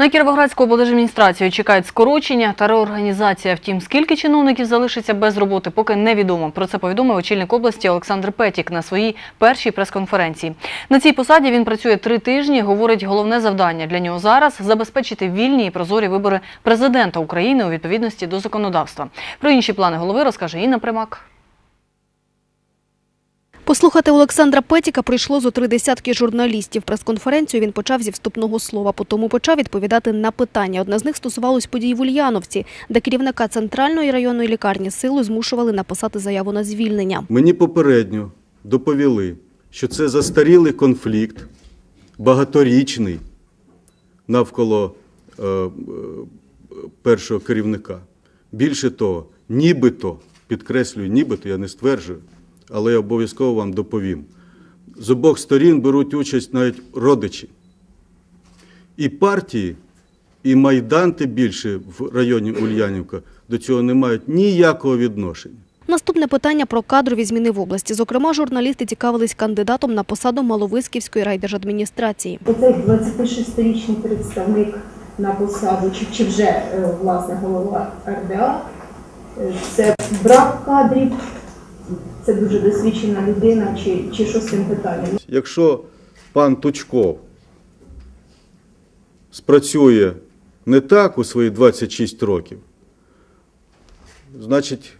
На Кіровоградську облдержадміністрацію чекають скорочення та реорганізація. Втім, скільки чиновників залишиться без роботи, поки невідомо. Про це повідомив очільник області Олександр Петік на своїй першій прес-конференції. На цій посаді він працює три тижні. Говорить, головне завдання для нього зараз забезпечити вільні і прозорі вибори президента України у відповідності до законодавства. Про інші плани голови розкаже Інна Примак. Послухати Олександра Петіка прийшло зо три десятки журналістів. Прес-конференцію він почав зі вступного слова, потім почав відповідати на питання. Одне з них стосувалось подій в Ульяновці, де керівника центральної районної лікарні силою змушували написати заяву на звільнення. Мені попередньо доповіли, що це застарілий конфлікт, багаторічний навколо е, е, першого керівника. Більше того, нібито, підкреслюю, нібито, я не стверджую, але я обов'язково вам доповім. З обох сторін беруть участь навіть родичі. І партії, і Майдан, тим більше в районі Ульянівка, до цього не мають ніякого відношення. Наступне питання про кадрові зміни в області. Зокрема, журналісти цікавились кандидатом на посаду Маловисківської райдержадміністрації. Оцей 26-річний представник на посаду, чи, чи вже е, власне голова РДА, е, це брак кадрів, це дуже досвідчена людина, чи, чи що з цим питанням? Якщо пан Тучков спрацює не так у свої 26 років, значить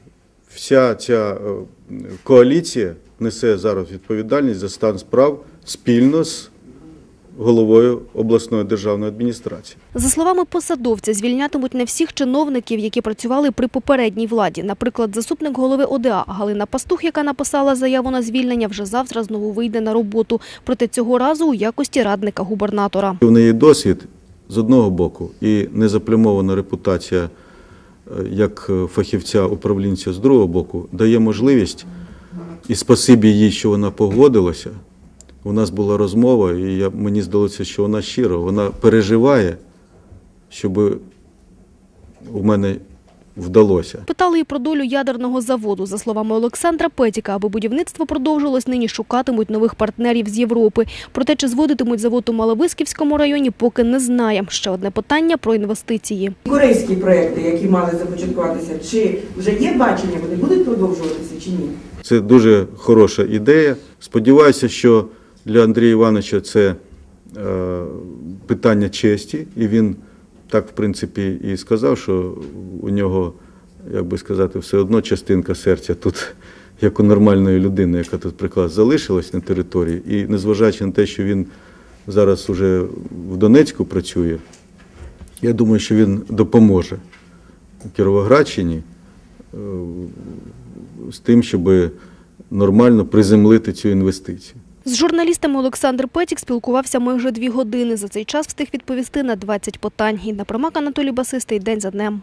вся ця е, коаліція несе зараз відповідальність за стан справ спільно з головою обласної державної адміністрації. За словами посадовця, звільнятимуть не всіх чиновників, які працювали при попередній владі. Наприклад, заступник голови ОДА Галина Пастух, яка написала заяву на звільнення, вже завтра знову вийде на роботу. Проте цього разу у якості радника губернатора. У неї досвід з одного боку і незаплямована репутація е, як фахівця управлінця з другого боку дає можливість, і спасибі їй, що вона погодилася. У нас була розмова, і я, мені здалося, що вона щиро, вона переживає, щоб у мене вдалося. Питали і про долю ядерного заводу. За словами Олександра Петіка, аби будівництво продовжилось, нині шукатимуть нових партнерів з Європи. Про те, чи зводитимуть завод у Маловисківському районі, поки не знає. Ще одне питання про інвестиції. Корейські проекти, які мали започаткуватися, чи вже є бачення, вони будуть продовжуватися чи ні? Це дуже хороша ідея. Сподіваюся, що для Андрія Івановича це е, питання честі, і він так, в принципі, і сказав, що у нього, як би сказати, все одно частинка серця тут, як у нормальної людини, яка тут приклад залишилась на території. І незважаючи на те, що він зараз уже в Донецьку працює, я думаю, що він допоможе Кіровоградщині е, з тим, щоб нормально приземлити цю інвестицію. З журналістами Олександр Петік спілкувався майже дві години. За цей час встиг відповісти на 20 питань. Інна Примак, Анатолій Басистий. День за днем.